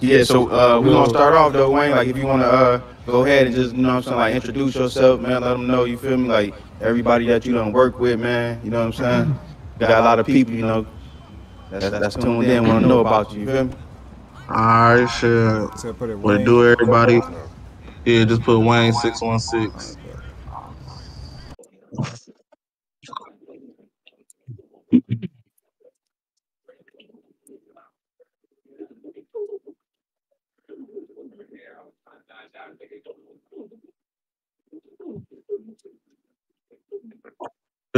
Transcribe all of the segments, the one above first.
Yeah, so uh, we're gonna start off though, Wayne. Like, if you wanna uh, go ahead and just, you know what I'm saying, like introduce yourself, man. Let them know, you feel me? Like everybody that you don't work with, man. You know what I'm saying? Got a lot of people, you know, that's, that's tuned in, wanna know about you. You feel me? All right, sure. So put it What do, everybody? Yeah, just put Wayne six one six.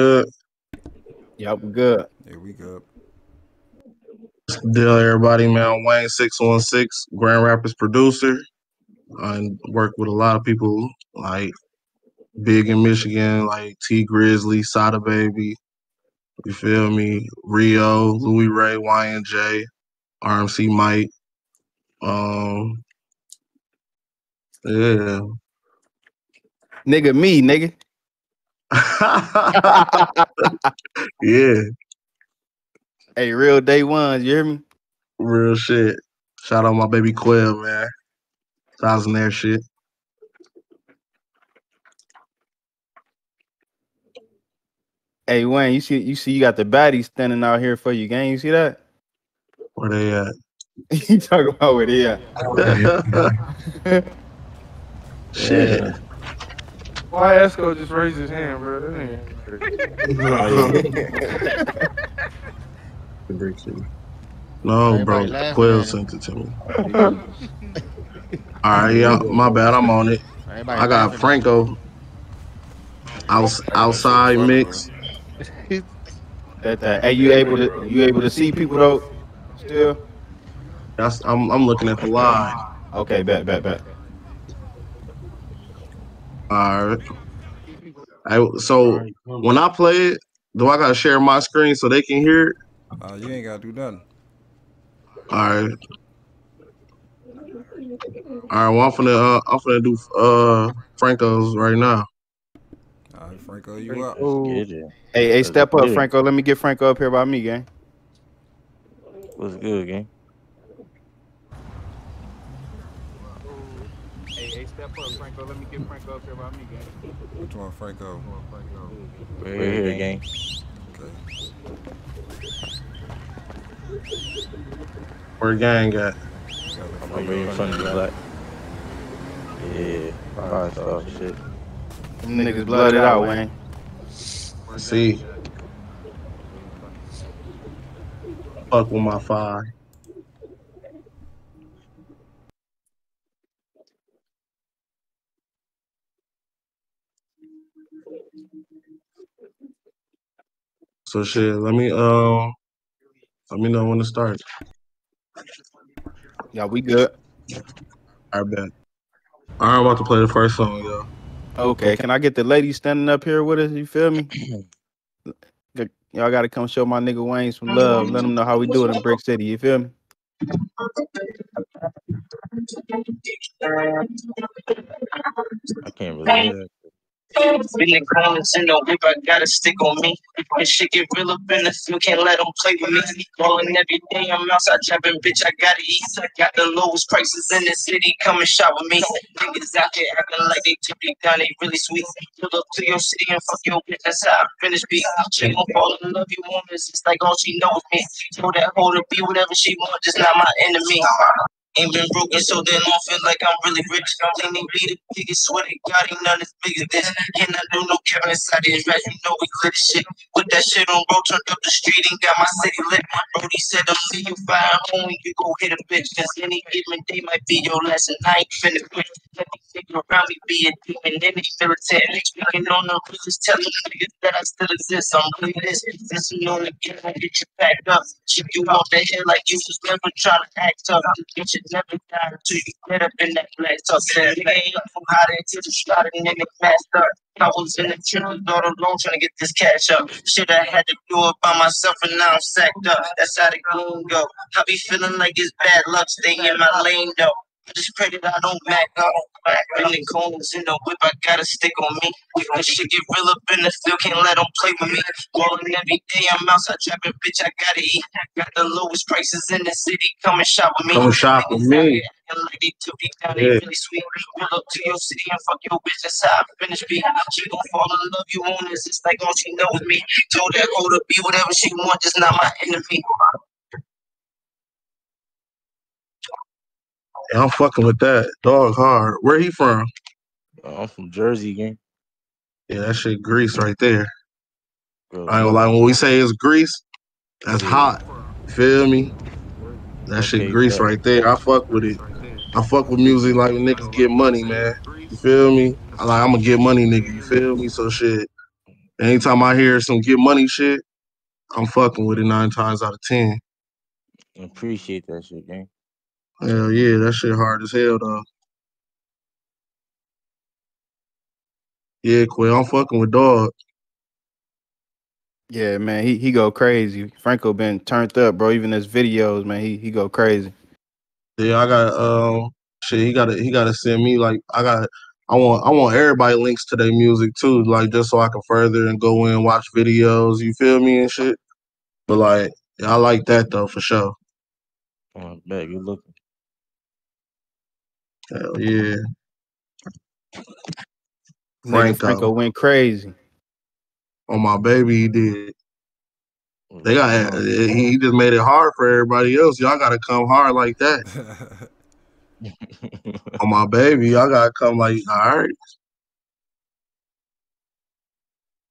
Good Yep, we good. There we go. deal, everybody, man. Wayne six one six, Grand Rapids producer. I work with a lot of people like big in Michigan, like Tee Grizzley, Sada Baby. You feel me? Rio, Louie Ray, YNJ, RMC Mike. Um, yeah. Nigga, me, nigga. yeah, Hey, real day ones, you hear me? real shit. Shout out my baby Quell, man. Thousand air shit. Hey, Wayne, you see, you see, you got the baddies standing out here for you, gang. You see that? Where they at? you talking about where they at? shit. Why Esco just raised his hand, bro? That ain't No, bro. Everybody laugh, Quell sent it to me. All right, yeah, my bad. I'm on it. Everybody I got. Franco. Outs, outside mix. That, that, hey, you able to, you able to see people though? Still? That's I'm I'm looking at the live. Okay, bet, bet, bet. All right. I, so when I play it, do I gotta share my screen so they can hear it? Uh, you ain't gotta do nothing. All right. All right. Well, I'm finna uh, I'm finna do uh Franco's right now. All right, Franco, you up? Hey, hey, step up, Yeah. Franco. Let me get Franco up here by me, gang. What's good, gang? Hey, hey, step up, Franco. Let me get Franco up here by me, gang. Which one, Franco? We're here, gang. Okay. Where gang at? I'm over here in front of you, black. Yeah, five star shit. Them niggas blooded out, Wayne. Let's see. Fuck with my five. So shit, let me um let me know when to start. Yeah, we good. I bet. I'm about to play the first song, yo. Okay, can I get the lady standing up here with us? You feel me? Y'all gotta come show my nigga Wayne some love. Let him know how we do it in Brix City. You feel me? I can't really hear. Been the corners in the whip, I gotta stick on me. This shit get real up in the field, can't let them play with me. Rolling every day, I'm outside trapping, bitch, I gotta eat. Got the lowest prices in the city, come and shop with me. Niggas out here acting like they took it down, they really sweet. Pull up to your city and fuck your bitch, that's how I finish beat. She gon' fall in love, you this, it's like all she knows me. Told that hoe to be whatever she want, just not my enemy. Ain't been broken, so then I feel like I'm really rich. They be the biggest, swear to God, ain't none as big as this. Can't I do no Kevin inside this rap, you know we lit shit. Put that shit on road, turned up the street and got my city lit. Brody said, I'm see you fire home, you go hit a bitch. Cause any given day might be your last, and I ain't finna quit. Let these niggas around me be a demon, the military. Speaking on the realest, telling niggas that I still exist. I'm really this. Since you know the game, get you back up. Ship you off the hill like you was never try to act up. Should until you get up in that. I was in the trenches all alone trying to get this cash up. Shit, I had to do it by myself and now I'm sacked up. That's how the game go. I be feeling like it's bad luck, stay in my lane though. Just pray that I don't back up. The cones in the whip, I got a stick on me. This shit get real up in the field, can't let them play with me. Ballin' every day, I'm outside trapping, bitch, I gotta eat. Got the lowest prices in the city, come and shop with me. Come shop with me. And like they too deep down, they really sweet. Pull up to your city and fuck your bitch, that's how I finish beat. She gon' fall in love, you on this, it's like all she knows me. Told that hoe oh, to be whatever she want, just not my enemy. I'm fucking with that. Dog hard. Where he from? Oh, I'm from Jersey, gang. Yeah, that shit grease right there. I ain't gonna when we say it's grease, that's hot. Feel me? That shit Okay, grease yeah. right there. I fuck with it. I fuck with music like niggas get money, man. You feel me? I like I'm gonna get money, nigga. You feel me? So shit. Anytime I hear some get money shit, I'm fucking with it nine times out of ten. Appreciate that shit, gang. Hell yeah, that shit hard as hell though. Yeah, Quill, I'm fucking with dog. Yeah, man, he, he go crazy. Franco been turned up, bro. Even his videos, man, he he go crazy. Yeah, I got um shit. He gotta he gotta send me like I got I want I want everybody links to their music too, like just so I can further and go in and watch videos. You feel me and shit. But like I like that though for sure. Oh, man, you looking. Hell yeah. Nigga Franco. Franco went crazy. On my baby, he did. Mm, They got he he just made it hard for everybody else. Y'all gotta come hard like that. On my baby, y'all gotta come like all right.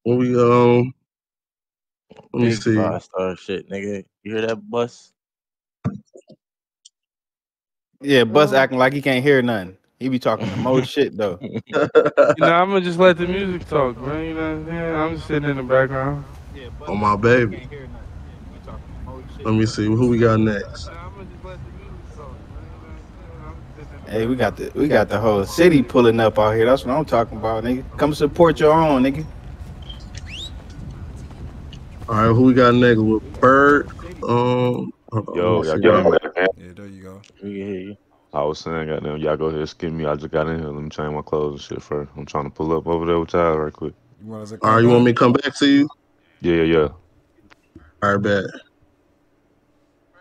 When we um let me Big see. five star shit, nigga. You hear that bus? Yeah, Bus acting like he can't hear nothing. He be talking the most shit though. You know, I'm gonna just let the music talk, man. You know what I'm saying? I'm just sitting in the background. On my baby. Let me see who we got next. I'm gonna just let the music talk, man. You know what I'm saying? I'm just sitting in the Hey, we got the we got the whole city pulling up out here. That's what I'm talking about, nigga. Come support your own, nigga. All right, who we got next with Bird? Um, Yo, y'all see. got me back, man. Yeah, there you go. We can hear you. I was saying, goddamn, y'all go ahead, skip me. I just got in here. Let me change my clothes and shit first. I'm trying to pull up over there with y'all right quick. You want us to All right, you want me to come back to you? Yeah, yeah, yeah. All right, bet.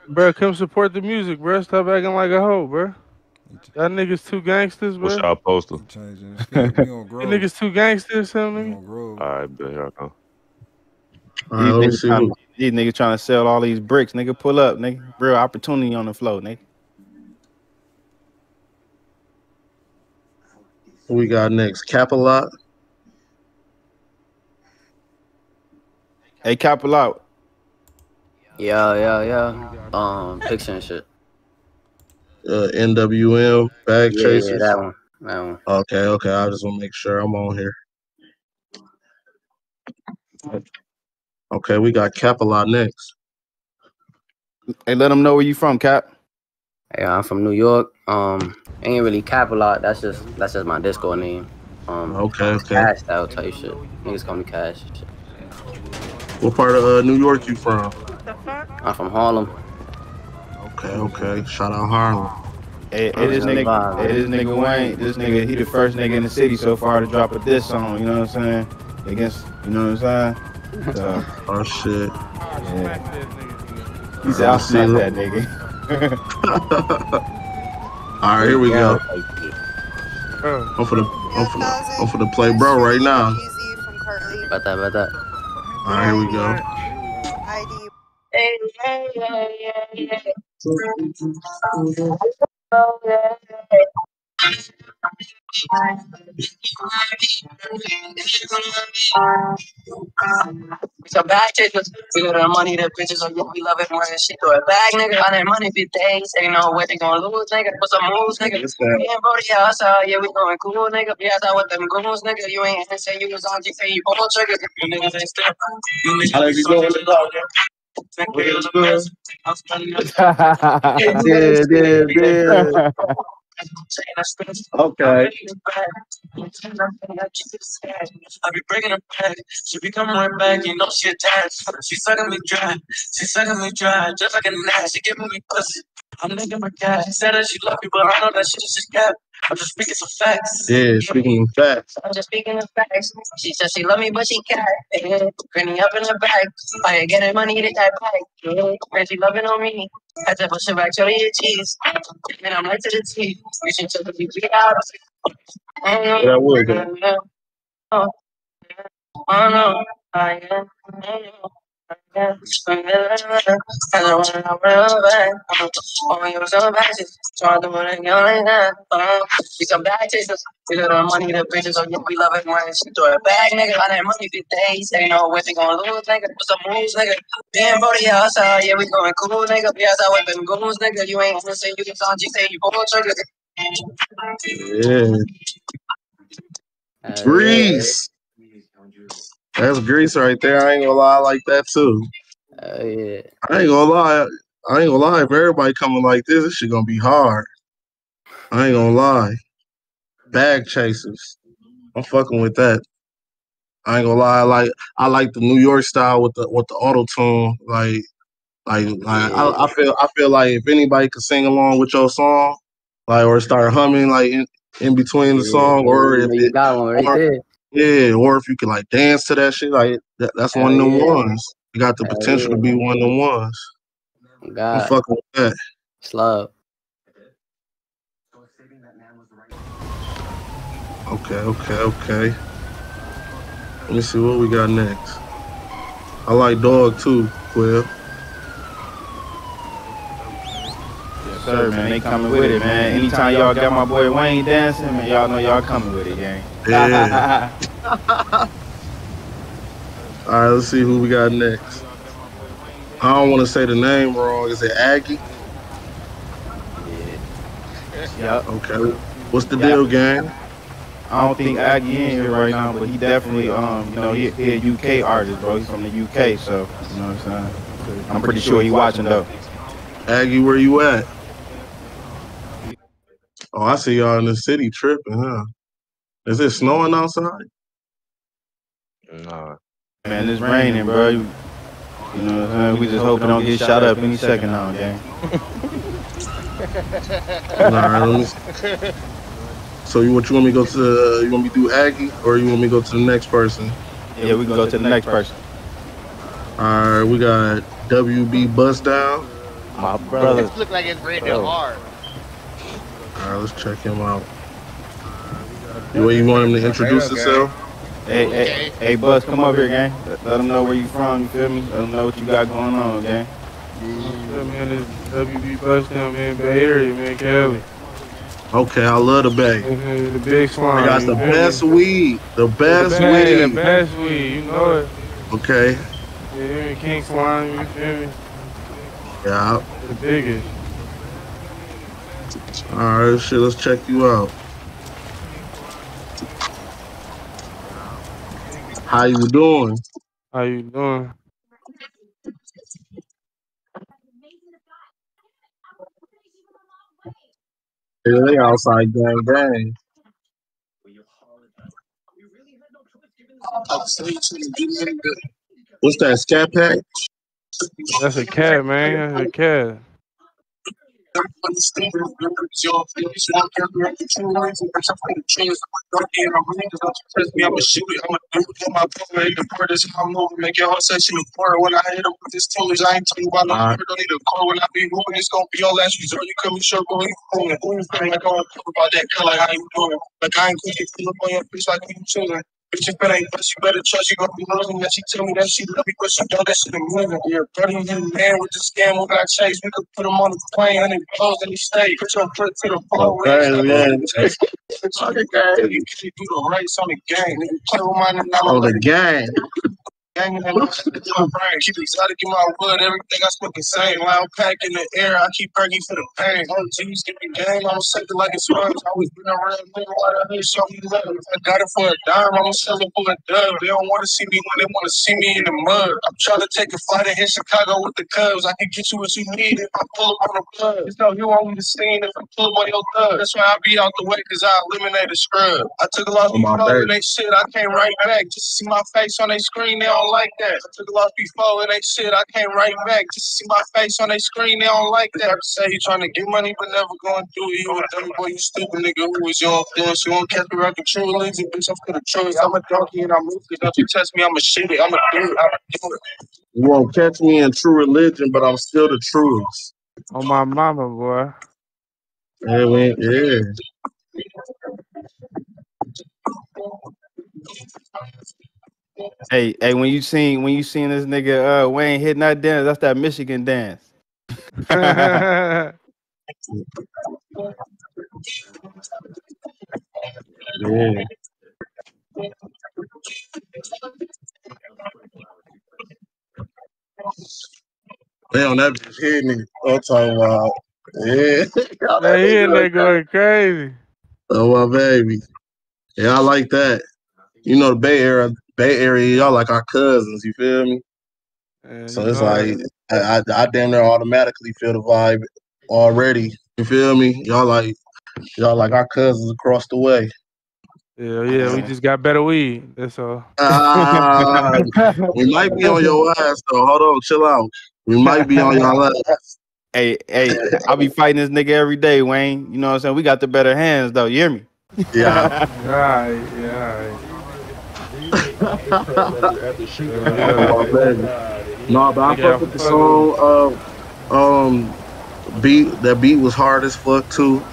Bro, come support the music, bro. Stop acting like a hoe, bro. Y'all niggas too gangsters, bro. What's y'all poster? You changing. We on You Grove. niggas too gangsters, We something. on All right, bet. Here I come. All right, let me see niggas, who. trying, these niggas trying to sell all these bricks, nigga. Pull up, nigga. Real opportunity on the flow, nigga. We got next? Capalot. Hey, Capital out. Yeah, yeah, yeah. Um, picture and shit. Uh, NWM. Bag Yeah, yeah, that one. That one. Okay, okay. I just want to make sure I'm on here. Okay, we got Capalot next. Hey, let them know where you from, Cap. Yeah, I'm from New York. Um, ain't really cap a lot. That's just that's just my disco name. Um, Okay, okay. cash style type shit. Niggas call me cash. What part of uh, New York you from? I'm from Harlem. Okay, okay. Shout out Harlem. Hey, hey, this nigga, Vibe, hey, this nigga Wayne, this nigga, he the first nigga in the city so far to drop a diss song. You know what I'm saying? Against, you know what I'm saying? So, Oh shit. he said, "I'll smack that nigga." All right, here we go. Like I'm for the I'm for the I'm for the play bro right now. About that, about that. All right, here we go. So bad chicks, we got our money, the bitches, so yeah, we love it more than shit. Throw it back, nigga. All that money be things. They know what they gonna lose, nigga. Put some moves, nigga. Me and Brody outside, yeah, we going cool, nigga. Be outside with them goons, nigga. You ain't and say you was on G, say you pull triggers. You niggas ain't still. You niggas Alex, you going to go? I'm spending Yeah, yeah, yeah. Okay. I be breaking her back. She be coming right back. You know she attached. She sucking me dry. She sucking me dry. Just like a gnat. She giving me pussy. I'm licking my cat. She said that she love me, but I know that is just cap. I'm just speaking some facts. Yeah, speaking facts. I'm just speaking of facts. She said she love me, but she can't. Yeah. Grinning up in her back. I ain't getting money to that back. Yeah. And she loving on me. Had to push it back to the cheese. And I'm right to the teeth. Reaching to the BG out. Yeah, that would. Oh, no, I am. Oh no. I don't know where I'm at. You so bad, try to wanna go like that. We some bad chasers. We got our money, the bitches, so yeah, we love it when she throw it back, nigga. I that money for days. Ain't no way we gon' lose, nigga. Put some moves, nigga. Damn, bro, the outside, yeah, we going cool, nigga. Be outside with them goons, nigga. You ain't listen, you can sound G say you pull trigger. Yeah. Uh, Grease. That's grease right there. I ain't gonna lie, I like that too. Uh, yeah. I ain't gonna lie. I ain't gonna lie. If everybody coming like this, this shit gonna be hard. I ain't gonna lie. Bag chasers. I'm fucking with that. I ain't gonna lie. I like I like the New York style with the with the auto tune. Like like like I, I feel I feel like if anybody could sing along with your song, like or start humming like in, in between the song, or if you it, got one right or- there. Yeah, or if you could like dance to that shit, like that, that's one of the yeah. ones. You got the Hell potential to be one of the ones. Oh I'm God, fucking with that. slug. Okay, okay, okay. Let me see what we got next. I like dog too, Quill. Yes, sir, man. They coming with it, man. Anytime y'all got my boy Wayne dancing, man, y'all know y'all coming with it, gang. Yeah. All right, let's see who we got next. I don't want to say the name wrong. Is it Aggie? Yup. Okay. What's the Yeah. deal, gang? I don't think Aggie in here right now, but he definitely, um, you know, he, he a UK artist, bro. He's from the UK, so you know what I'm saying. I'm pretty sure he watching though. Aggie, where you at? Oh, I see y'all in the city tripping, huh? Is it snowing outside? Nah. Man, it's raining, bro. You, you know what I'm saying? We just hope it don't get shot up any second now, gang. All right, let me see. So you what you want me to go to? The, you want me to do Aggie, or you want me to go to the next person? Yeah, we can go to the next person. All right, we got WB Bust Down. My brother. This look like it's rated Bro. hard. All right, let's check him out. You, you want him to introduce himself? Hey, hey, hey, Buzz, come over here, gang. Let, let them know where you from. You feel me? Let them know what you got going on, gang. Yeah, man, it's WB Bust down, man, Bay Area, man, Cali. Okay, I love the Bay. The big slime. I got the you feel me? best weed. The best the best, The best weed, you know it. Okay. Yeah, you mean King Slime, you feel me? Yeah. The biggest. All right, shit. Let's check you out. How you doing? How you doing? Yeah, they outside gang gang. What's that scat pack? That's a cat, man. That's a cat. I'ma shoot it. I'ma do it. Put my power in the part. That's how I move. Make your whole section report. When I hit up with this tools, I ain't talking about no number. Don't need a call when I be moving. It's gonna be your last resort. You come and show go. You moving. You feeling like I to talk about that color? How you doing? Like I ain't gonna pull up on your face like you chilling. If it ain't bust, you better trust you gonna be losing. That she tell me that she love me, but she know that shit a moving. Yeah, buddy, you man with the scam who got chased. We could put him on the plane and he close and he stay. Put your foot to the floor. Okay, yeah. Talking game. You do the race on the game. Nigga, kill mine and I'm Oh, the gang. Gang in my brain, keep exotic in my wood, everything I smoke insane. Loud pack in the air, I keep perky for the pain. Oh, geez, give me game, sell it like it's sponge. Always been around, nigga, why the hood show me love? If I got it for a dime, I'ma sell it for a dub. They don't wanna see me when they wanna see me in the mud. I'm trying to take a flight and hit Chicago with the Cubs. I can get you what you need if I pull up on the plug. There's no you on the scene if I pull up on your thug. That's why I be out the way, cause I eliminate a scrub. I took a lot of before and they shit, I can't write back. Just to see my face on their screen, they don't like that. I took a loss before and they shit, I came right back. Just to see my face on their screen, they don't like that. I say you trying to get money, but never going through it. You a dumb boy, you stupid nigga. Who was your influence? You won't catch me rocking true religion, bitch. I'm for the truth. I'm a donkey and I'm ruthless. Don't you test me, I'ma shit it. I'ma do it. I'ma do it. You won't catch me in true religion, but I'm still the truest. On my mama, boy. Yeah, we, yeah. Hey, hey, when you seen when you seen this nigga uh Wayne hitting that dance, that's that Michigan dance. Yeah. Damn, that bitch hitting me. I'm talking about. Yeah. Y'all Man, he in nigga there like that. going crazy. Oh my baby. Yeah, I like that. You know the Bay Area, Bay Area, y'all like our cousins. You feel me? Man, So it's like. I, I, I damn near automatically feel the vibe already. You feel me? Y'all like y'all like our cousins across the way. Yeah, yeah, we just got better weed. That's all. Ah, we might be on your ass though. Hold on, chill out. We might be on your ass. Hey, hey, I'll be fighting this nigga every day, Wayne. You know what I'm saying? We got the better hands though. You hear me? Yeah. Right, yeah. Oh, baby. No, but I Yeah, fuck with the song. Uh, um, beat that beat was hard as fuck too.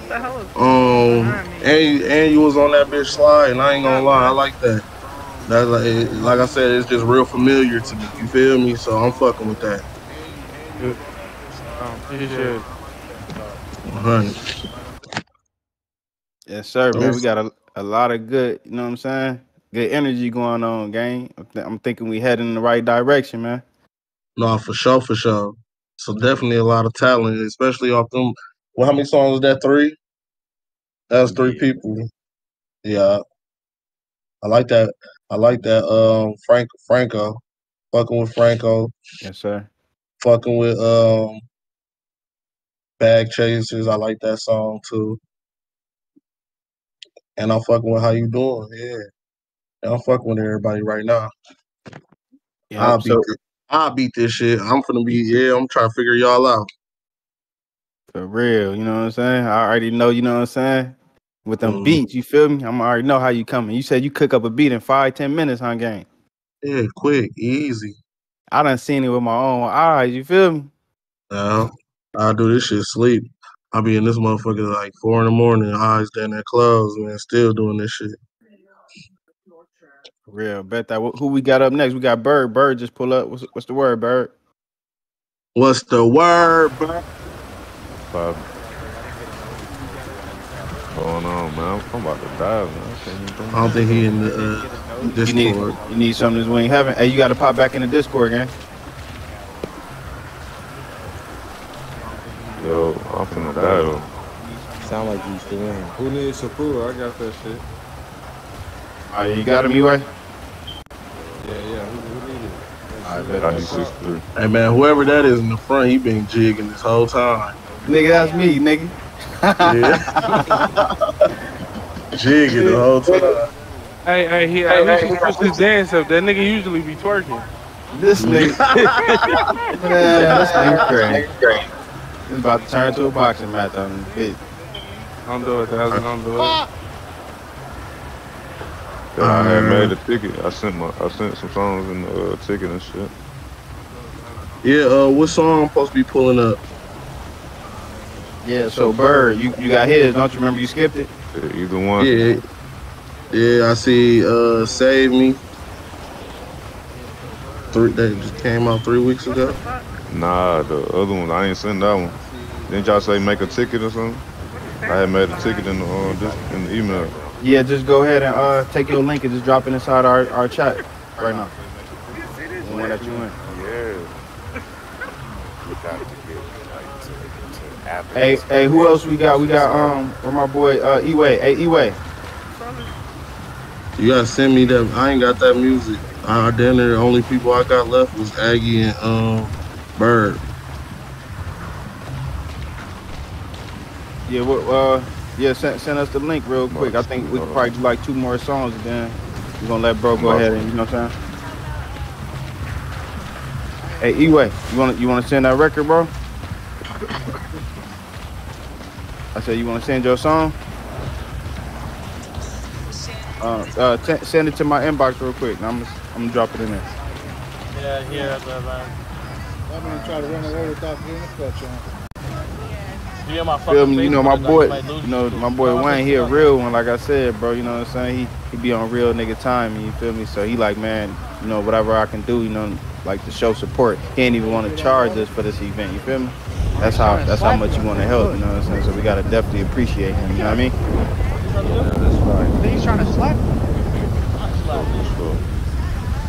Um, and and you was on that bitch slide, and I ain't gonna lie, I like that. That's like, like I said, it's just real familiar to me. You feel me? So I'm fucking with that. Um, appreciate 100. Yes, sir, man. We got a, a lot of good, you know what I'm saying? Good energy going on, gang. I'm, thinking we heading in the right direction, man. No, for sure, for sure. So definitely a lot of talent, especially off them. Well, how many songs is that? Three. That's three people. Yeah, I like that. I like that. Um, Frank Franco, fucking with Franco, Yes, sir. fucking with um, Bag Chasers. I like that song too. And I'm fucking with how you doing. Yeah, and I'm fucking with everybody right now. Yeah. I'll beat. So, this, I'll beat this shit. I'm gonna be. Yeah, I'm trying to figure y'all out. for real, you know what I'm saying? I already know, you know what I'm saying? With them Mhm. beats, you feel me? I'm already know how you coming. You said you cook up a beat in five, ten minutes, huh, gang? Yeah, quick, easy. I done seen it with my own eyes, you feel me? Yeah, I do this shit sleep. I be in this motherfucker like four in the morning, eyes down there closed, man, still doing this shit. For real, bet that. Who we got up next? We got Bird. Bird just pull up. What's, what's the word, Bird? What's the word, bro? Five. Going on, man. I'm about to die, man. I can't even think. I don't think he in the uh, You need, Discord. you need something this wing heaven. Hey, you got to pop back in the Discord, gang. Yo, I'm finna die though. Sound like you still in. Who needs Shakur? I got that shit. Oh, you got him, you way? Yeah, yeah. Who, who needed it? I bet I six three. Hey man, whoever that is in the front, he been jigging this whole time. Nigga, that's me, nigga. Yeah. jigging the whole time. Hey, hey, he, at least he switched his dance up. That nigga usually be twerking. This nigga. Man, this nigga crazy. It's about to turn to a boxing match on this bitch. Don't do it, Thousand. Don't do it. Yeah, I had made a ticket. I sent my I sent some songs in the uh, ticket and shit. Yeah, uh, what song I'm supposed to be pulling up? Yeah, so Bird, you, you got his. Don't you remember you skipped it? Yeah, either one. Yeah, yeah, I see. Uh, Save Me. Three that just came out three weeks ago. Nah, the other one I ain't sent that one. Didn't y'all say make a ticket or something? I had made a ticket in the uh, this, in the email. Yeah, just go ahead and uh take your link and just drop it inside our, our chat right now. the one that you in. Yeah. We got to get like to, to Athens. Hey, hey, who else we got? We got um, where my boy uh, Eway. Hey, Eway. You gotta send me that. I ain't got that music. Our dinner, the only people I got left was Aggie and um Bird. Yeah, what? Uh, yeah, send, send us the link real quick. I think we could probably do like two more songs, and then we're gonna let bro go ahead and you know what I'm saying. Hey, Eway, you wanna you wanna send that record, bro? I said you wanna send your song. Uh, uh, t- send it to my inbox real quick. and I'm gonna, I'm gonna drop it in there. Yeah, here, the man. I'm gonna try to run away without getting a clutch on. You in my Feel me? You know my boy, you might lose you know my boy Wayne. He a real one, like I said, bro. You know what I'm saying? He he be on real nigga time. You feel me? So he like, man, you know whatever I can do, you know, like to show support. He ain't even want to charge us for this event. You feel me? That's how that's how much you want to help. You know what I'm saying? So we gotta definitely appreciate him. You know what I mean? I think he's trying to slap. you.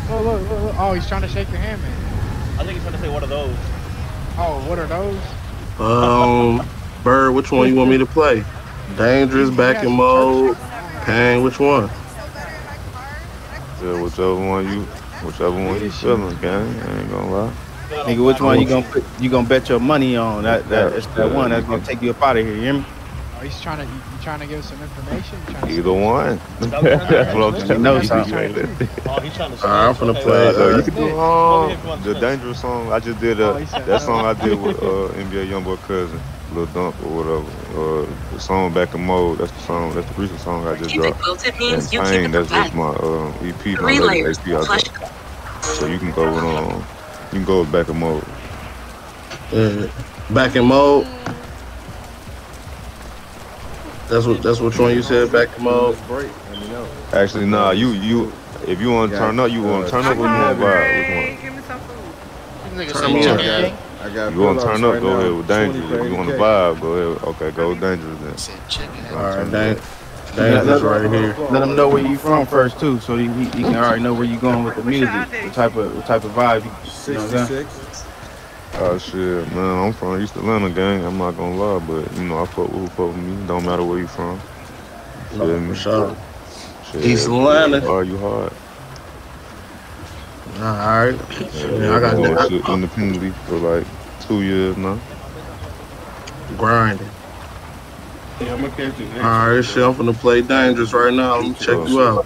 Look, look, look, look. Oh, he's trying to shake your hand, man. I think he's trying to say one of those. Oh, what are those? Um, Bird, which one you want me to play? Dangerous, back in mode, Pain, which one? Yeah, whichever one you, whichever one you feeling, gang. I ain't gonna lie. Nigga, which one you gonna put, you gonna bet your money on? That that it's that one that's gonna take you up out of here. You hear me? Oh, he's trying to. You, you trying to give us some information? You trying to Either one. That's what I'm telling know you. something. You ain't. Oh, he's trying to Alright, I'm finna Okay, play, well, Uh, uh, you can do Go um, ahead if you want the to. dangerous song. I just did Oh, uh, he that song I did with uh, NBA YoungBoy cousin, Lil Dump or whatever. Uh, the song Back in Mode. That's the song. That's the recent song I just Keep dropped. quilted means you keep Pain, that's just my uh, EP, my Three latest layers. EP I dropped. So you can go with um, you can go with Back in Mode. Uh, back in mode. That's what. That's which one you said. Back in mode. Break. Let me know. Actually, nah. You you if you want to turn up, you want to turn up or you want to vibe? Which Give me some food. Nigga Turn me chicken up. I got, I got one? You want to turn up? right Go now, ahead with 20 dangerous. If you want to vibe, go ahead. Okay, go with dangerous then. All right, Turn dang, up. dangerous right here. Let him know where you from first too, so you, you can already know where you going with the music, what type of what type of vibe. You, you know what I'm saying? Oh shit, man, I'm from East Atlanta, gang. I'm not gonna lie, but you know I fuck with who fuck with me. Don't matter where you from. Feel No, me? for sure. Shit, East Atlanta. Are you hard? All right. Yeah, I got been doing that. shit independently for like two years now. Grinding. Yeah, I'm gonna catch you. All right, shit. I'm finna play dangerous right now. Let me check you out.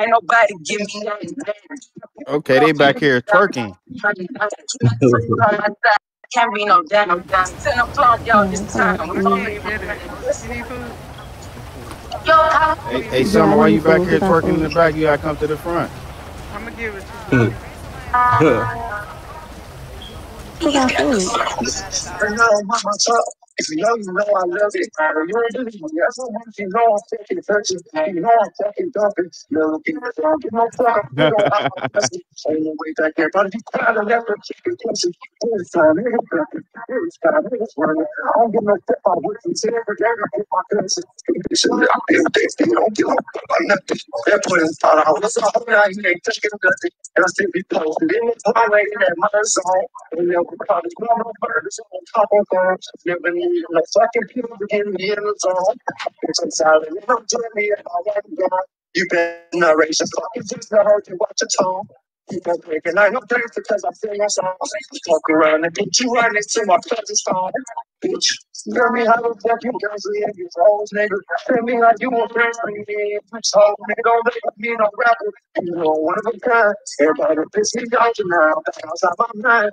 ain't nobody give me. Okay, they back here twerking. Can't be no damn. Ten o'clock, y'all, this time. We gon' leave You need food? Hey, hey, Summer, why you back here twerking in the back? You gotta come to the front. I'm gonna give it to you. Who got food? If you know, you know I love it. I don't know you you know I'm fucking touching. You know I'm fucking dumping. Little people don't give no fuck. I'm my pussy. Ain't no way back there, but if you try to let them chicken pussy, it's time, it's time, it's time, it's running. I don't give no fuck about what you say, but they're gonna get my cousin. This I'm in this, they don't give a fuck about nothing. They're putting thought out. What's up? I ain't taking nothing. And I still be posted in the twilight in that mother song. And then we probably go on birds on top of them. Living in the people in the the zone. Of me. Don't tell me if I want to go. You been narration fucking just not hurt you watch tone. Keep on breaking. I know thanks because I sing my songs. Fuck around and beat you right next to my cousin's phone. Bitch, tell me how the fuck you girls live your hoes, nigga. Tell me how you want friends for me, bitch. Oh, nigga, don't let me no rapper. You know, one of a kind. Everybody piss me off now. That's outside my mind.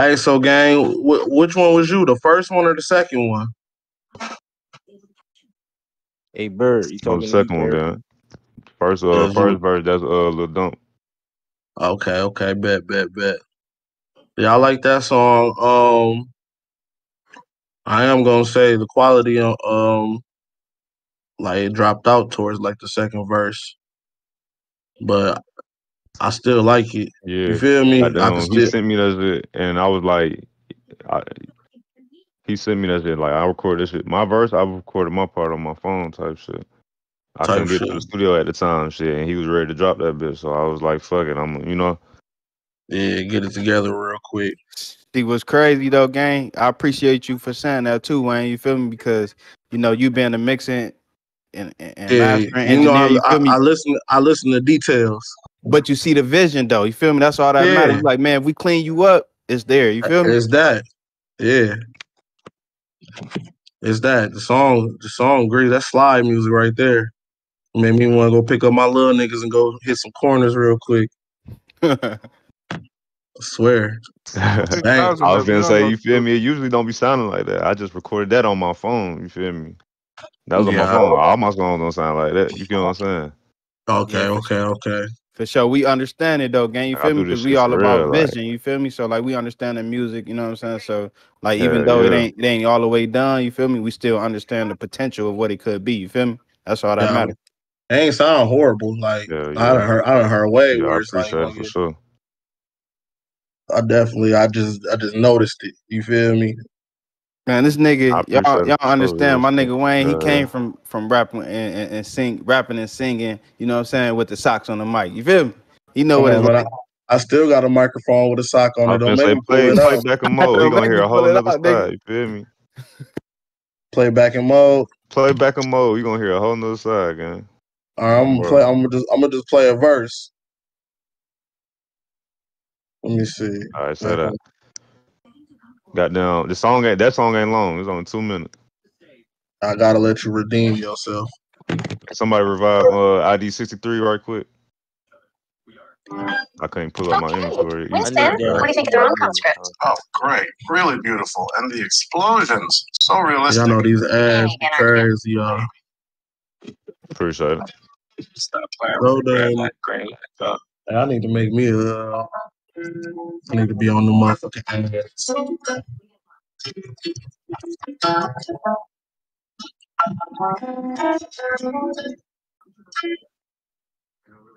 Hey, so gang, wh- which one was you? The first one or the second one? Hey, Bird, you Oh, talking the to me, second one, Bird? gang. First, uh, Yes, first you. verse, that's uh, little Dump. Okay, okay, bet, bet, bet. Yeah, I like that song. Um, I am gonna say the quality, uh, um, like it dropped out towards like the second verse, but I still like it. Yeah, You feel me? I can goddamn, he sent me that shit, and I was like, I, he sent me that shit. Like, I recorded this shit. My verse, I recorded my part on my phone, type shit. I Type couldn't get to the studio at the time, shit, and he was ready to drop that bitch. So I was like, fuck it, I'm, you know. Yeah, get it together real quick. See what's crazy though, gang. I appreciate you for saying that too, Wayne. You feel me? Because you know you been a mixing and, and, and Yeah, you know. I, I. I listen. I listen to details. But you see the vision though. You feel me? That's all that matters. Yeah, You like, man, if we clean you up, it's there. You feel me? it's that. Yeah, it's that. The song, the song, great. That slide music right there made me want to go pick up my little niggas and go hit some corners real quick. I swear. Dang. I was gonna say, you feel me? It usually don't be sounding like that. I just recorded that on my phone. You feel me? That was on my Yeah. phone. All my songs don't sound like that. You feel what I'm saying? Okay, okay, okay. For sure, we understand it though, gang. You feel me? Because we all for about real, like- vision. You feel me? So like we understand the music. You know what I'm saying? So like even Hell though it ain't it ain't all the way done, you feel me? We still understand the potential of what it could be. You feel me? That's all that Yeah, matters. it ain't sound horrible. Like Yeah, I yeah. done heard, I done heard way Yeah, I worse. Like, it for sure. I definitely, I just, I just noticed it. You feel me? Man, this nigga, y'all appreciate it y'all for sure. Yeah, understand my nigga Wayne, he Yeah, came from from rapping and, and, and sing rapping and singing, you know what I'm saying, with the socks on the mic. You feel me? He know what on, it's man. like. I, I still got a microphone with a sock on I it. was Don't gonna make say me pull play it play out. back in mode. Don't You gonna hear a whole it nother nigga. side. You feel me? Play back in mode. Play back in mode. You gonna hear a whole nother side, gang. All right, I'm gonna play. I'm gonna just, I'm gonna just play a verse. Let me see. All right, say Back that. in- Goddamn, the song ain't that song ain't long. It's only two minutes. I gotta let you redeem yourself. Somebody revive uh ID sixty three right quick. I can't pull up my inventory. Winston, what do you think of the rom-com script? Oh, great. Really beautiful. And the explosions. So realistic. Y'all know these ads be crazy, y'all. Appreciate it. Stop playing Slow with the grab down. that green light up. Hey, I need to make me a. I need to be on the motherfucking ads.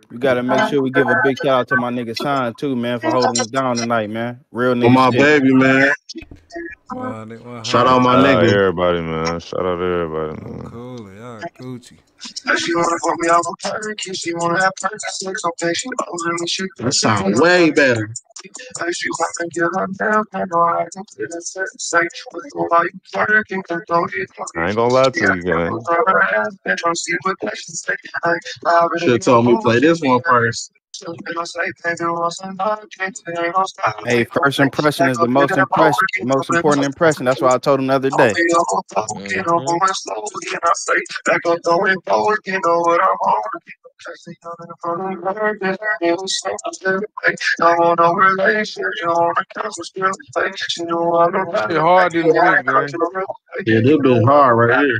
We gotta make sure we give a big shout out to my nigga Sign too, man, for holding us down tonight, man. Real For nigga my shit. baby, man. Well, they- well, Shout how- out my nigga. Shout out nigga. everybody, man. Shout out everybody, man. Cool, y'all Gucci. She wanna put me off a perky. She wanna have perky. So think she owes me shit. That sound way better. Hey, she wanna get her down. I know I can get a certain say. But go like perky. Can throw it. I ain't gonna lie to you, gang. Should have told me to play this one first. Hey, first impression is the most impression, most important impression. That's why I told him the other day. Shit hard in the bitch, man. Yeah, this bitch hard right here.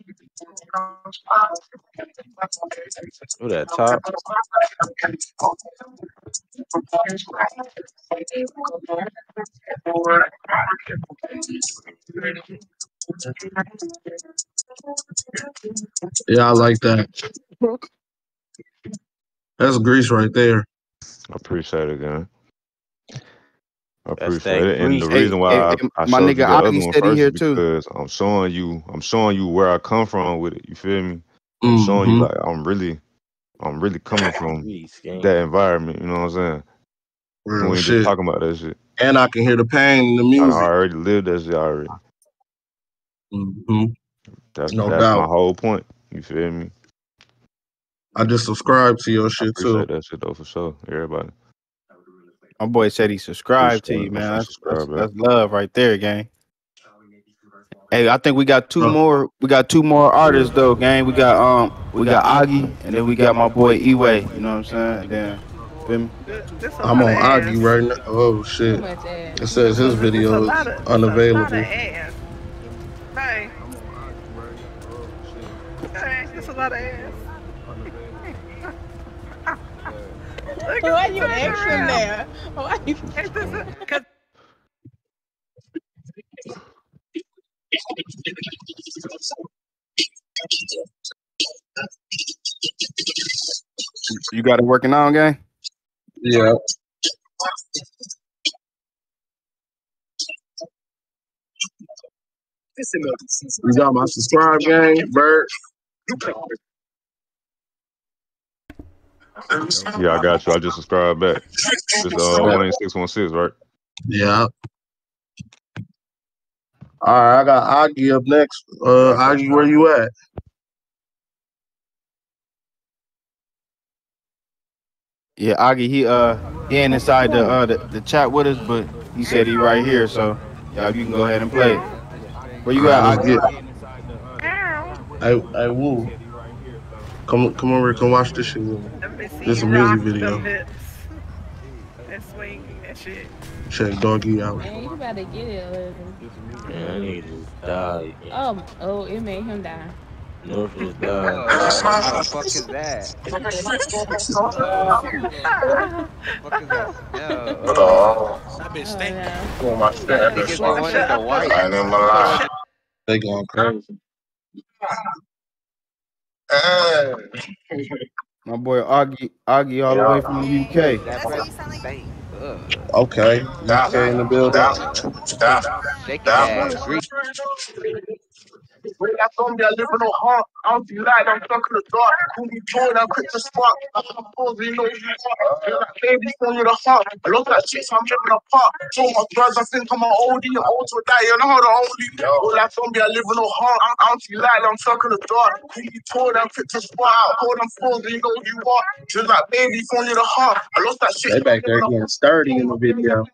top? Yeah, I like that. That's grease right there. I appreciate it, man. I That's appreciate that it, and the reason why Hey, I, hey, I my showed nigga you that other Augie one said he first here is too. because I'm showing you, I'm showing you where I come from with it. You feel me? I'm showing you hmm like I'm really, I'm really coming from Grease, that environment. You know what I'm saying? We Real ain't just talking about that shit. And I can hear the pain in the music. I already lived that shit already. hmm That's No that's my whole point. You feel me? I just subscribe to your I shit appreciate too. that shit though for sure. Everybody My boy said he subscribed to you, man. That's that's that's love right there, gang. Hey, I think we got two more. We got two more artists though, gang. We got um, we got Augie, and then we got my boy Eway. You know what I'm saying? And then, feel me? This a I'm on of ass. Augie right now. Oh shit! It says his video is of, it's a lot of unavailable. ass. Hey, hey, it's a lot of ass. Look Why at you the asking turnaround. that? Why you? It's just a, cause You got it working on, gang? Yeah. You got my subscribe gang, Bird. Yeah, I got you. I just subscribed back. It's uh Yeah. Wayne six one six, right? Yeah. All right, I got Augie up next. Uh, Augie, where you at? Yeah, Augie, he uh, he ain't inside the uh the, the chat with us, but he said he right here. So yeah, you can go ahead and play it. Where you All right, at, let's Augie? get. Hey, hey, Woo. Come, come over. here, Come watch this shit with me. let me see This you a music video. them hips and swing that shit. Check doggy out. Man, you better get it, Elizabeth. Man, that nigga just died. Oh, oh, it made him die. North just Oh, died. how the fuck is that? fuck is that? No. That bitch Oh, stink. no. On my That nigga's going into white. I ain't gonna lie. They going crazy. My boy Augie, Augie, all the way from the UK. That breath stink. Ugh. Okay, UK in the building. Shake that ass. When I told me I live in heart, I be light, I'm stuck in the dark. Who be torn, I'm quick to spark. I'm supposed to know you are. Like baby from you the heart. I love that shit, so I'm driven apart. So much drugs, I think I'm an oldie, an old to die, you know how the only. When I told me I live in heart, I'm, light, I'm stuck in the dark. Who be torn, I'm quick to spark. Hold them fools, you know you are. Feel like baby from you the heart. I lost that shit. They back there getting sturdy in the video.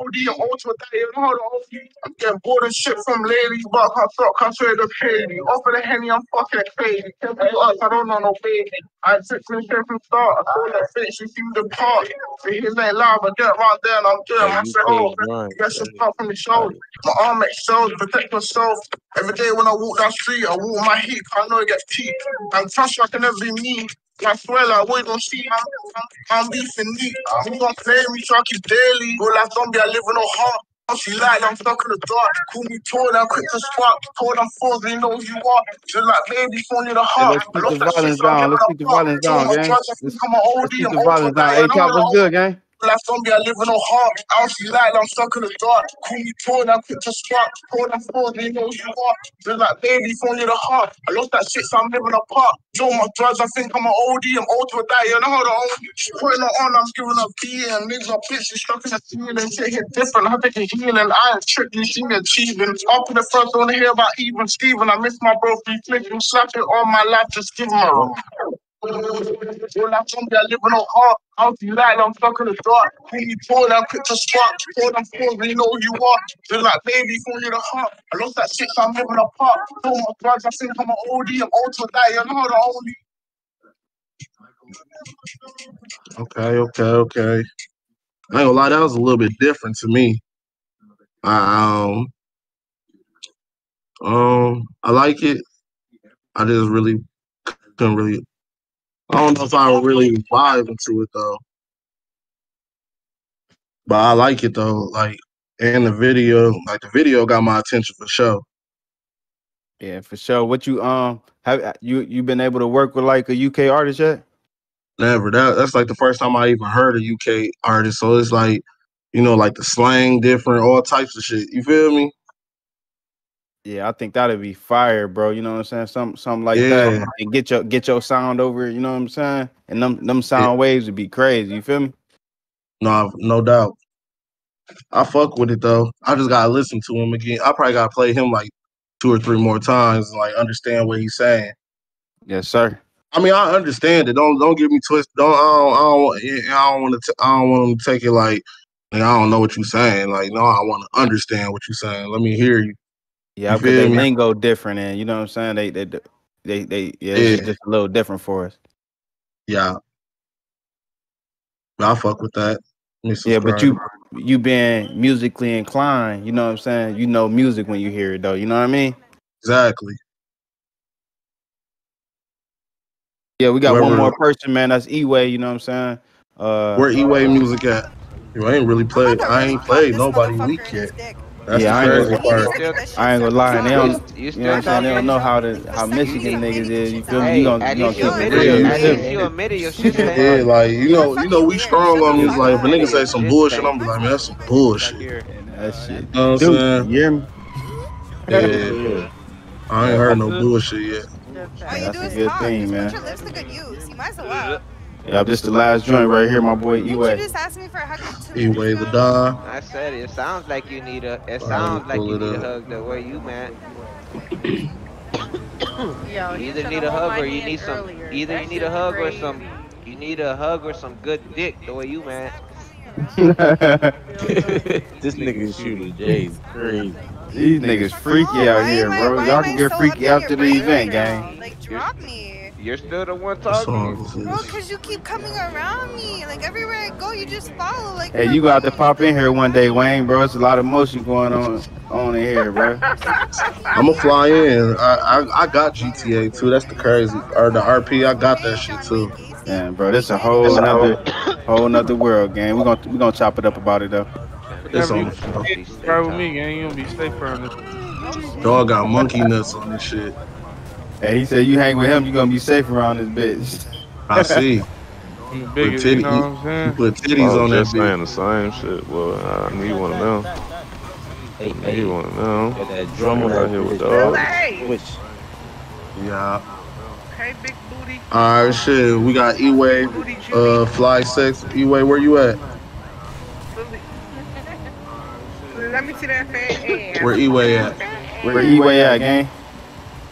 OD and ultimate day, you know how the OD. I'm getting bored and shit from ladies, but I can't show you the crazy. Off of the henny, I'm fucking crazy. Can't be us, I don't know no baby. I took some shit from start, I saw that bitch, she seemed to part. So he's like live, I get right there and I'm Yeah, my UK oh, run. you guys should from the shoulder. My arm exposed, protect yourself. Every day when I walk down the street, I walk my heat, I know it gets teeth. And trust you I can never be me. I swear like we don't see I'm, I'm, I'm beefing neat. You gon' play me, I keep daily. Go like zombie, I live in no heart. She lied, I'm stuck in the dark. Call me torn, I'm quick to spark. Told I'm fours, they know you are. Just like baby, phone you the heart. let's keep the violence down. Let's keep the violence down, gang. Let's, think I'm an let's OD, keep the violence down. Hey, Cap, what's good, gang? Like zombie, I live in heart. I she light, I'm stuck in the dark. Call me torn, I'm quick to spark. Told I'm fours, they know you are. Just like baby, phone you the heart. I lost that shit, so I'm living apart. Joe, my drugs, I think I'm an OD, I'm old to a die, and I'm not old. She putting her on, I'm giving up P and niggas are bitches stuck in the ceiling. Shit hit different, I think it's healing. I ain't tricky, she achieving. Up in the front, don't hear about even Steven. I miss my bro, free flicking, slap it all my life, just give him a I'm no heart. I'm stuck in the dark. When you pour, I'm quick to spark. We know who you are. Feel like baby, phone you the heart. I lost that shit, so I'm living apart. Told my drugs, I think I'm an OD, I'm old to die, you know the only. Okay, okay, okay. I ain't gonna lie, that was a little bit different to me. Um, um, I like it. I just really couldn't really. I don't know if I would really vibe into it though, but I like it though. Like, and the video, like the video got my attention for sure. Yeah, for sure. What you um have you you been able to work with like a UK artist yet? Never. That that's like the first time I even heard a UK artist. So it's like, you know, like the slang different, all types of shit. You feel me? Yeah, I think that'd be fire, bro. You know what I'm saying? Some something like Yeah. that. And get your get your sound over, you know what I'm saying? And them them sound waves would be crazy. You feel me? No, no doubt. I fuck with it though. I just gotta listen to him again. I probably gotta play him like two or three more times and like understand what he's saying. Yes, sir. I mean, I understand it. Don't don't get me twisted. Don't I don't I don't, want- I don't want to. I don't want to take it like, like I don't know what you're saying. Like, no, I want to understand what you're saying. Let me hear you. Yeah, You because they feel lingo different and you know what I'm saying? They they they they yeah, it's Yeah. just a little different for us. Yeah, I fuck with that. Yeah, but you you being musically inclined, you know what I'm saying? You know music when you hear it though, you know what I mean? exactly. Yeah, we got one Whoever- more person, man. That's E-Way, you know what I'm saying? Uh Where E-Way music at? You ain't really played. I ain't played nobody week yet. That's yeah, I the ain't, crazy gonna, part. I ain't gonna lie, they don't, You you know what I'm saying? They don't know how to how Michigan niggas is. You feel me? Hey, You gonna you gonna keep it real. You at feel least me? you admitted your shit Yeah, like you know, you know, we strong on this. Like, if a nigga say some bullshit, I'm be like, man, that's some bullshit. That shit. know what I'm saying? you hear me? Yeah, I ain't heard no bullshit yet. Yeah, that's a good thing, man. Your lipstick good use. You might as well. Yeah, this the last joint right here, my boy Didn't you just asked me for a hug two E-Way the Don. I said it. It sounds like you need a. It I'll sounds like pull you it need a up. hug the way you man. Yo, You he either need a hug or you need some. earlier. Either That you need a shit's hug or some. You need a hug or some good dick the way you man. this nigga shooter Jay is crazy. These niggas freaky out here, bro. Y'all can get freaky after the event, gang. Like, drop me. You're still the one talking. song is Bro, because you keep coming around me. Like, everywhere I go, you just follow. Like, Hey, you got to pop in here one day, Wayne, bro. It's a lot of motion going on on in here, bro. I'm gonna fly in. I, I I got GTA too. That's the crazy or the RP. I got that shit too. Man, bro, this a whole nother whole nother world, gang. We gonna we gonna chop it up about it though. It's on you the. Right with me, gang. You gonna be safe around this. Dog got monkey nuts on this shit. Hey, he said you hang with him, you gonna be safe around this bitch. I see. I'm the Put, biggest, titty, you know what I'm you saying? put titties was on that just bitch. saying the same shit. Well, I need one of them. Hey, I hey, need one of them. got that drum on Right here with bitch. dog. Hey, Which Yeah. hey, big booty. All right, shit. We got E-Way, uh, Fly Sex. E-Way, where you at? Let me see that fat ass. Where E-Way at? Where E-Way at, gang?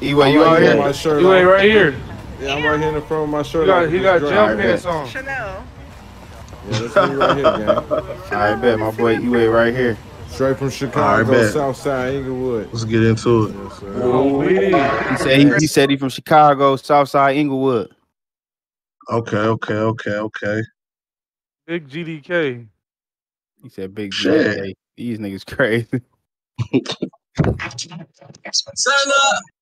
E-Way, you I'm out right here? my shirt You ain't right here. Yeah, I'm right here in the front of my shirt He got, he got drunk. jump pants bet. on. Chanel. Yeah, that's me right here, gang. I bet my boy E-Way right here. Straight from All Chicago, right, bet. South Side Inglewood. Let's get into it. Yes, sir. Ooh-wee. He said he, he said he from Chicago, Southside Inglewood. Okay, okay, okay, okay. Big GDK. He said big Shit. GDK. These niggas crazy. Turn turn up.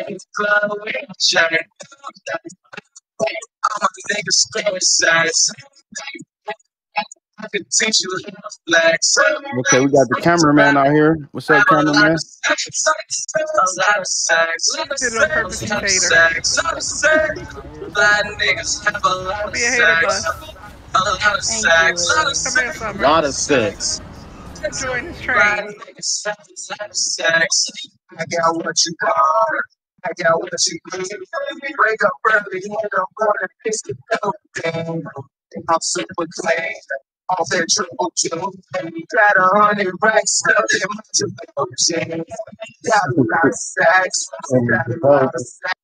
I'm a nigga straight size. I can teach you how to flex. Okay, we got the cameraman out here. What's up, cameraman? A lot of sex. A lot of sex. A lot of sex. Fly niggas have a lot of Be a hater, sex. A lot of sex. A lot of Come here, sex. Summer. lot of sex. Join the train. niggas have a lot of sex. I got what you want. I got you need. Wake up early, hit up on the piss the thing. I'm super clean. Off that triple Q. Got a hundred racks up in my devotion. Got a lot of sex. Got a lot of sex.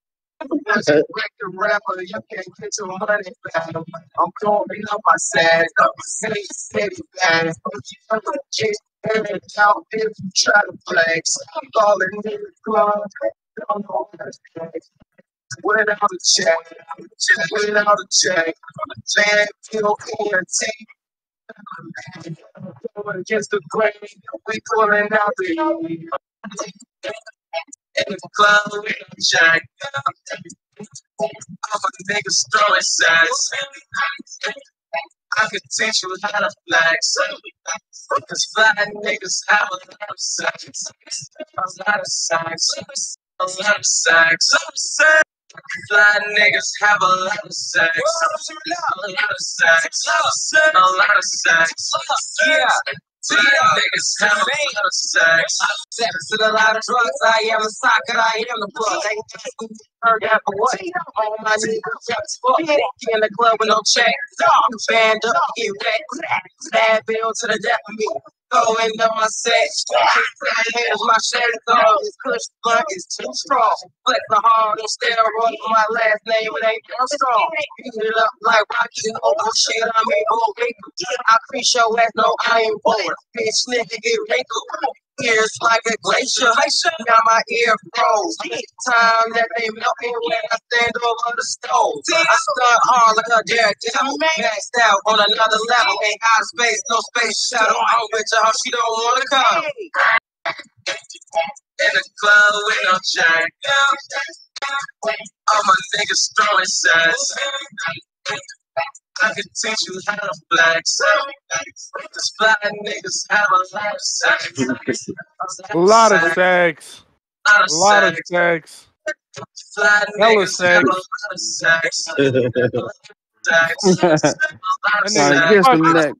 Once you break the rapper, you can't get your money back. I'm going up my sack. I'm city, city back. Get every out if you try to flex. I'm calling in the club. Flex. Without a check, without a check, land kill ENT. Going against the grain, we pulling out the in the club with a jack. I'm a nigga throwing sides. I can teach you how to flex. Cause fly niggas have a lot of sex. A lot of sex. A lot of sex. Fly niggas have a lot of sex. A lot of sex. A lot of sex. Yeah. Fly niggas have a lot of sex. Sex and a lot of drugs. I am a socket. I am the plug. Ain't heard that for what? On my knees, just fuck. In the club with no check. Band up, get wet. Bad bill to the death of me. Go into ah. my sex. Here's my shirt off. This push blunt is too strong. Flex the hard and steroid for my last name. It ain't that strong. Beat it up like Rocky oh shit. I mean, oh, I appreciate your ass. No, I ain't bored. Bitch, nigga, get wrinkled. Ears like a glacier. Now my ear froze. Time that they melting when I stand over the stove. I stunt hard like a daredevil. Maxed out on another level. Ain't out of space, no space shuttle. I'm with her, she don't wanna come. In the club with no jack. All my niggas throwing sides. I can teach you how to flex. Cause fly niggas have a lot of sex. A lot of sex. A lot of sex. sex. Fly Hella niggas sex. lot of sex. Sex. Trying to get some neck.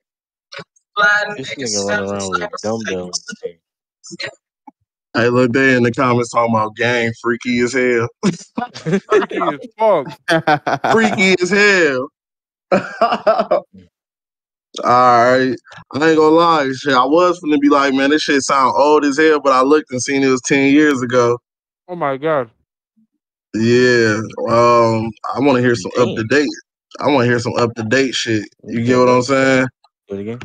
This nigga have running a around with lot of dum sex. dum. Hey, look, they in the comments talking about gang freaky as hell. Freaky as fuck. freaky as hell. All right, I ain't gonna lie. Shit, I was gonna be like, man, this shit sound old as hell, but I looked and seen it was ten years ago. Oh my god. Yeah, um, I want to hear some up to date. I want to hear some up to date shit. You get what I'm saying? Do it again.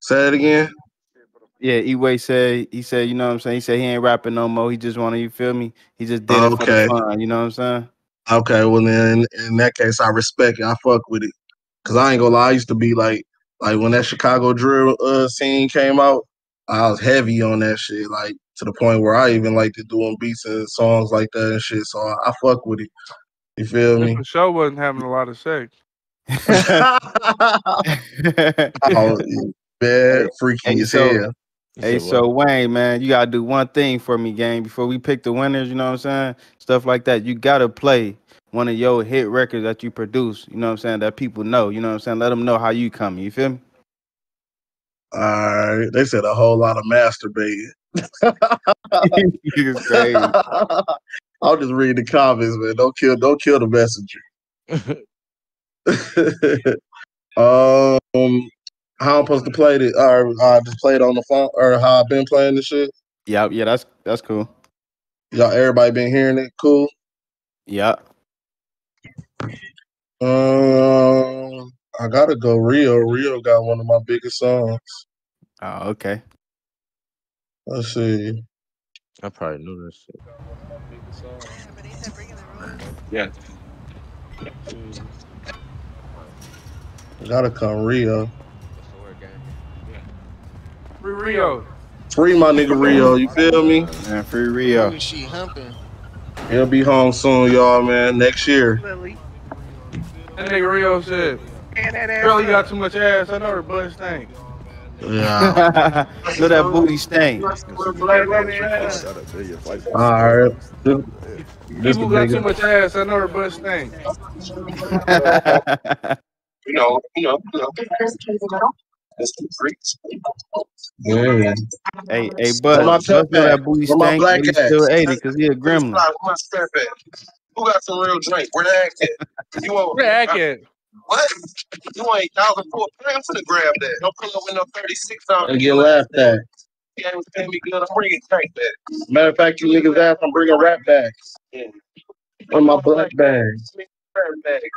Say it again. Yeah, E-Way said he said, you know what I'm saying? He said he ain't rapping no more. He just wanna, you feel me? He just did it for Okay. the fun, you know what I'm saying? Okay, well then in that case, I respect it. I fuck with it. Cause I ain't gonna lie, I used to be like, like when that Chicago drill uh, scene came out, I was heavy on that shit, like to the point where I even like to doing beats and songs like that and shit. So I, I fuck with it. You feel me? for sure wasn't having a lot of sex. oh, bad, freaky Hey, as so- hell. Hey, so Wayne, man, you gotta do one thing for me, gang. Before we pick the winners, you know what I'm saying? Stuff like that. You gotta play one of your hit records that you produce. You know what I'm saying? That people know. You know what I'm saying? Let them know how you coming. You feel me? All right, they said a whole lot of masturbating. Niggas crazy. I'll just read the comments, man. Don't kill, don't kill the messenger. um, how I'm supposed to play it? Or I just play it on the phone, or how I've been playing the shit? Yeah, yeah, that's that's cool. Y'all, everybody been hearing it? Cool. Yeah. Um, I gotta go. Rio. Rio got one of my biggest songs. Oh, okay. Let's see. I probably knew that shit. Yeah. Gotta come Rio. Free Rio. Free my nigga Rio, you feel me? Man, free Rio. Who is she humping? He'll be home soon, y'all, man. Next year. That nigga Rio said, girl, you got too much ass. I know her butt stink. Yeah. Look that booty stank. Alright. This, this People got too much ass. I know her butt stink. You know, you know, you know. That's the freaks. Yeah. Hey, hey, bud, Where my let's know pep at? that booty Where my stank. black but He's still 80 because he a gremlin. Where my strap at? Who got some real drink? Where the act at? You want Where the act at? What? You ain't thousand four for a pound to grab that? Don't pull up with no thirty six on. And get laughed at. You ain't paying me good. I'm bringing tank back. Matter of fact, you niggas ass, I'm bringing rap back. Yeah. On my black bag.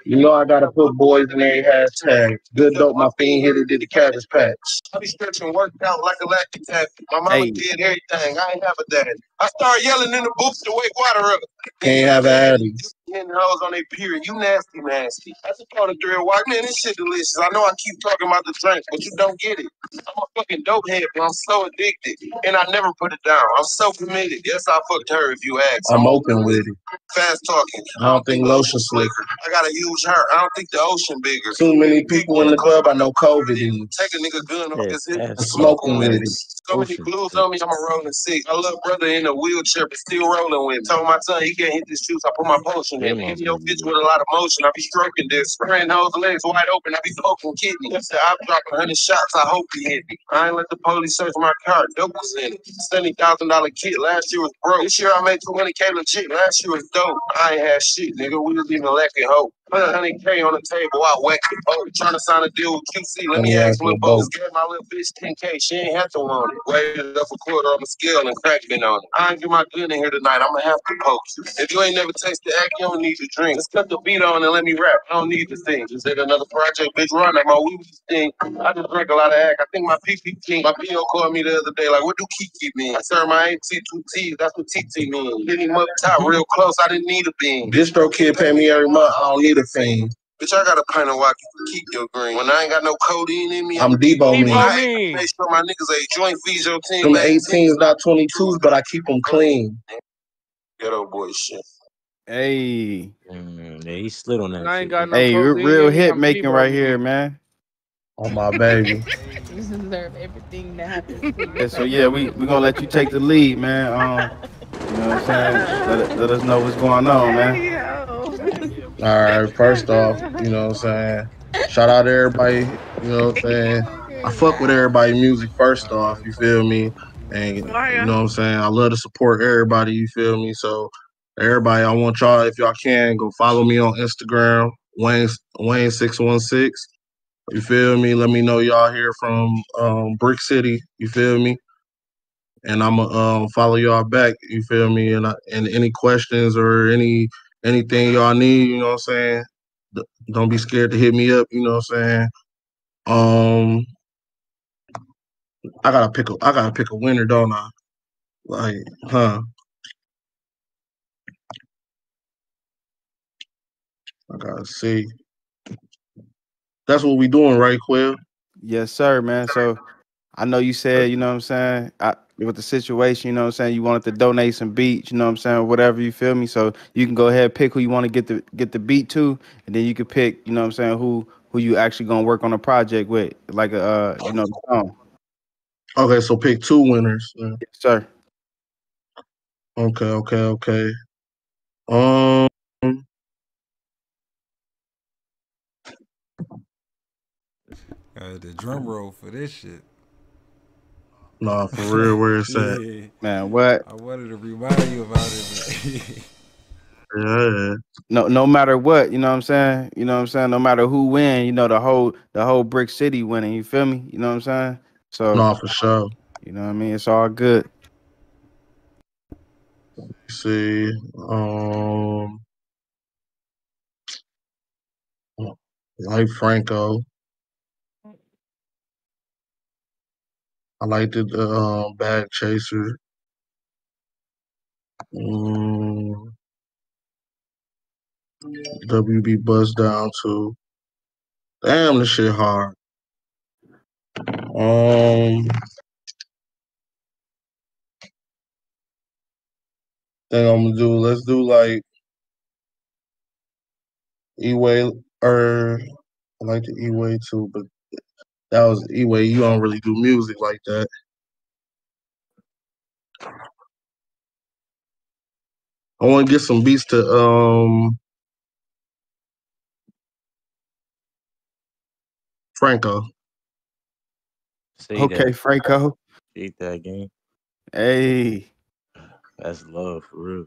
You know I gotta put boys in their hashtag. Good dope, my fiend hit it, did the cabbage patch. I be stretching worked out like a lactic tap. My mama Hey. did everything. I ain't have a daddy. I started yelling in the booth to wake water up. Can't have addy. Hitting hoes on their period. You nasty, nasty. That's a part of drill white man. This shit delicious. I know I keep talking about the drink, but you don't get it. I'm a fucking dope head, but I'm so addicted. And I never put it down. I'm so committed. Yes, I fucked her if you ask. I'm open with it. Fast talking. I don't think lotion slicker. I got a huge heart. I don't think the ocean bigger. Too many people in the club. I know COVID in. Take a nigga gun off his hip and smoking with it. So many blues on me, I'm a rolling six. My little brother in a wheelchair, but still rolling with me. Told my son he can't hit this shoes. I put my potion in. Hit your bitch with a lot of motion. I be stroking this. Spraying hoes legs wide open. I be poking kidney. I'm dropping hundred shots. I hope he hit me. I ain't let the police search my car. Dope was in it. Seventy thousand dollar kit. Last year was broke. This year I made two hundred k legit. Last year was dope. I ain't had shit, nigga. We was even lacking hope. Put a hundred K on the table, I whack the boat. Trying to sign a deal with QC. Let me ask my boss. Gave my little bitch 10K. She ain't have to want it. Weighted up a quarter on the scale and crack been on it. I ain't get my gun in here tonight. I'ma have to poke you. If you ain't never tasted act, you don't need to drink. Let's cut the beat on and let me rap. I don't need to sing. Just did another project, bitch. Run at my weed thing. I just drink a lot of act. I think my PP My PO called me the other day. Like, what do Kiki mean? I serve my AT two T's. That's what TT means. Hit him up top real close. I didn't need a bean. DistroKid pay me every month. I don't need a fiend. Bitch, I got a pint of walkie to keep your green. When I ain't got no codeine in me, I'm Debo Debo I make sure my niggas ain't joint fees your team. Them 18s, not 22s, but I keep them clean. Ghetto boy shit. Hey, Mm, yeah, he slid on that. I ain't got no hey, real, codeine real in me, hit making right here, man. On my baby. You deserve everything that happens to you. Yeah, so yeah, we we gonna let you take the lead, man. Um, you know what I'm saying? Let, let us know what's going on, man. All right, first off, you know what I'm saying? Shout out to everybody, you know what I'm saying? I fuck with everybody music first off, you feel me? And you know what I'm saying? I love to support everybody, you feel me? So everybody, I want y'all, if y'all can, go follow me on Instagram, Wayne Wayne616. You feel me? Let me know y'all here from um, Brix City, you feel me? and I'm gonna um, follow y'all back. You feel me? And I, and any questions or any anything y'all need, you know what I'm saying? Don't be scared to hit me up. You know what I'm saying? Um, I gotta pick a I gotta pick a winner, don't I? Like, huh? I gotta see. That's what we doing, right, Quill? Yes, sir, man. So I know you said, you know what I'm saying, I, with the situation, you know what I'm saying, you wanted to donate some beats, you know what I'm saying, whatever you feel me. So you can go ahead pick who you want to get the get the beat to, and then you can pick, you know what I'm saying, who who you actually gonna work on a project with, like a uh, you know, song. Okay, so pick two winners. Yes, sir. Okay, okay, okay. Um, Uh, the drum roll for this shit. nah, for real, where it's at? Yeah. Man, what? I wanted to remind you about it, but Yeah. No, no matter what, you know what I'm saying. You know what I'm saying. No matter who win, you know the whole the whole Brix City winning. You feel me? You know what I'm saying. So Nah, for sure. you know what I mean. It's all good. see. Um, like Franco. I like the uh, Bag Chaser. Mm, WB Buzz Down too. Damn, this shit hard. Um, thing I'm gonna do. Let's do like E-Way or I like the E-Way too, but that was E-Way. You don't really do music like that. I want to get some beats to um Franco. See Okay, that? Franco. Eat that game. Hey. That's love for real.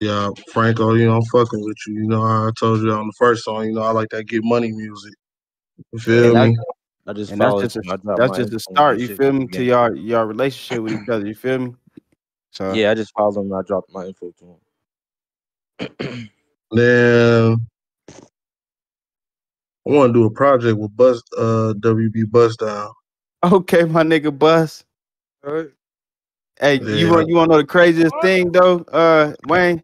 Yeah, Franco, you know, I'm fucking with you. You know, I told you on the first song, you know, I like that get money music. You feel And me? That's, I just and that's just you. a, I that's just the start. You feel me? To game. y'all y'all relationship with each other. You feel me? So Yeah, I just followed him. and I dropped my info to him. Then I want to do a project with Bust, uh, WB Bust Down. okay, my nigga, bus. Hey, you want you want to know the craziest thing though, uh, Wayne?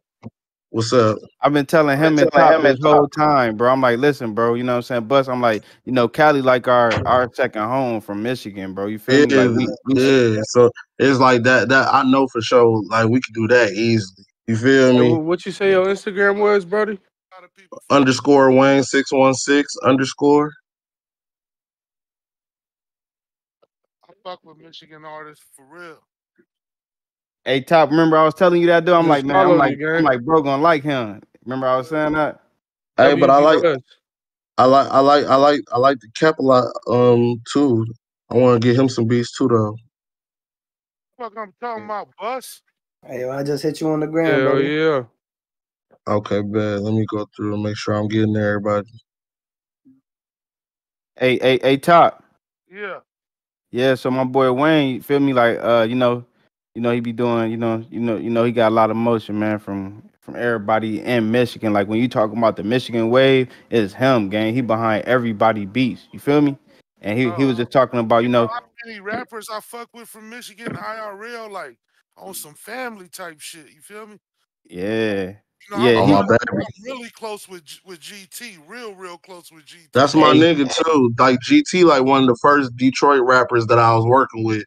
What's up? I've been telling him and Top this whole time, bro. I'm like, listen, bro. You know what I'm saying? Bus. I'm like, you know, Cali like our our second home from Michigan, bro. You feel me? Yeah, Like we, we yeah. So it's like that. That I know for sure. Like we could do that easily. You feel Hey, me? what you say your Instagram was, Brody? Underscore Wayne six one six underscore. I fuck with Michigan artists for real. Hey, Top. Remember I was telling you that dude. I'm Just like, man. I'm like, gang. I'm like, bro, gonna like him. Remember I was saying that? Hey, but I like, I like, I like, I like, I like the cap a lot. Um, too. I want to get him some beats too, though. Fuck, I'm talking about bus. Hey, I just hit you on the ground. Hell baby. yeah. Okay, bad. Let me go through and make sure I'm getting there, everybody. Hey, hey, hey, Top. Yeah. Yeah, so my boy Wayne, feel me? Like, uh, you know, you know, he be doing, you know, you know, you know, he got a lot of motion, man, from from everybody in Michigan. Like when you talking about the Michigan wave, it's him, gang. He behind everybody beats. You feel me? And he he was oh. just talking about, you know, How many rappers I fuck with from Michigan IRL, like on some family type shit. You feel me? yeah, You know, yeah. I'm, he- oh, my I'm, really close with with GT, real, real close with GT. That's my Hey. nigga too. Like GT, like one of the first Detroit rappers that I was working with.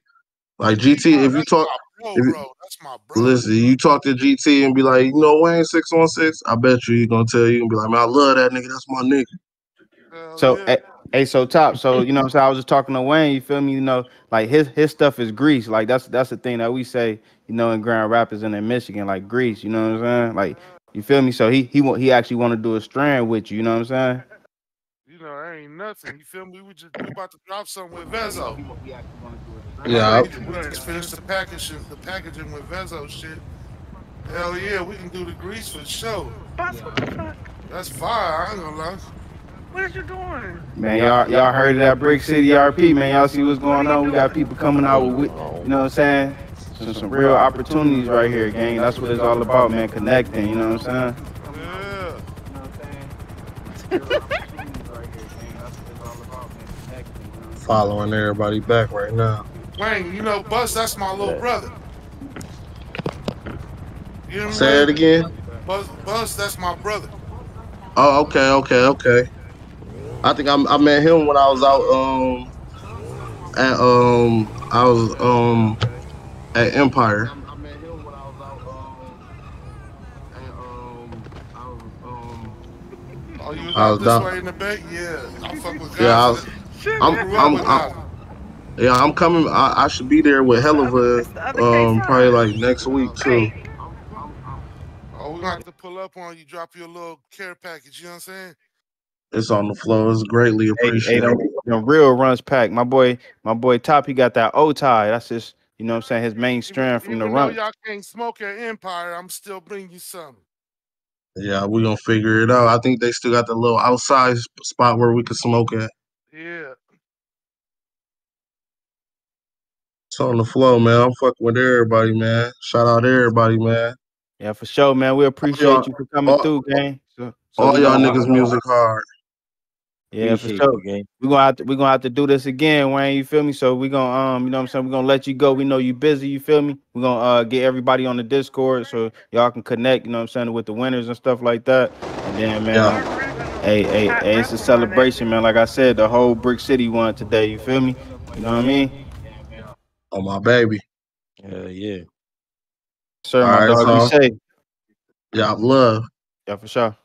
Like GT, if you talk, Bro, if bro, that's my bro. listen, you talk to GT and be like, you know, Wayne six one six. I bet you he gonna tell you and be like, man, I love that nigga. That's my nigga. So, hey, hey, so top, so you know, what I'm saying I was just talking to Wayne. You feel me? You know, like his his stuff is grease. Like that's that's the thing that we say, you know, in Grand Rapids and in Michigan, like grease. You know what I'm saying? Like, uh-huh. you feel me? So he he want he actually want to do a strand with you. You know what I'm saying? You know, that ain't nothing. You feel me? We just we about to drop something with Vezo. Yeah. We just finished the packaging, the packaging with Vezo shit. Hell yeah, we can do the grease for sure. Boss, what the fuck? That's fire. I ain't gonna lie. What is you doing? Man, y'all y'all heard of that Brix City RP, man. Y'all see what's going on? We got people coming out with, with- you know what I'm saying? Some, some real opportunities right here, gang. That's what it's all about, man. Connecting. You know what I'm saying? Yeah. You know what I'm saying? Following everybody back right now. Wayne, you know, Bus, that's my little brother. You know what Say it again. Bus, Bus, that's my brother. Oh, okay, okay, okay. I think I, I met him when I was out um at um I was um at Empire. Oh, you was I out was this down- way in the bay? Yeah. I fuck with guys. Yeah, I was, that- I'm, I grew I'm, up with I'm, guys. Yeah, I'm coming. I, I should be there with Helluva, um, probably like next week too. Oh, we're gonna have to pull up on you, drop your little care package, you know what I'm saying? It's on the floor. It's greatly appreciated. Hey, hey, appreciated. them, them real runs pack. My boy, my boy Top, he got that O tie. That's just, you know what I'm saying, his main strand from the Even though run. y'all can't smoke at Empire, I'm still bringing you something. Yeah, we gonna figure it out. I think they still got the little outside spot where we could smoke at. Yeah. It's on the flow, man. I'm fucking with everybody, man. Shout out everybody, man. Yeah, for sure, man. We appreciate y'all- you for coming all- through, gang. So, so All y'all gonna- niggas music hard. Yeah, for sure. you, gang. We're gonna have to we're gonna have to do this again, Wayne. You feel me? So we're gonna um, you know what I'm saying? We're gonna let you go. We know you busy, you feel me? We're gonna uh get everybody on the Discord so y'all can connect, you know what I'm saying, with the winners and stuff like that. And then man, hey, hey, hey, it's a celebration, man. Like I said, the whole Brix City won today, you feel me? You know what I mean? On my baby. Yeah, yeah. Sir, All my right, dog, so- be safe. Y'all love. Yeah, for sure.